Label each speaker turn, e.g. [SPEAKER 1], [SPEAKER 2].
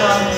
[SPEAKER 1] Amazon.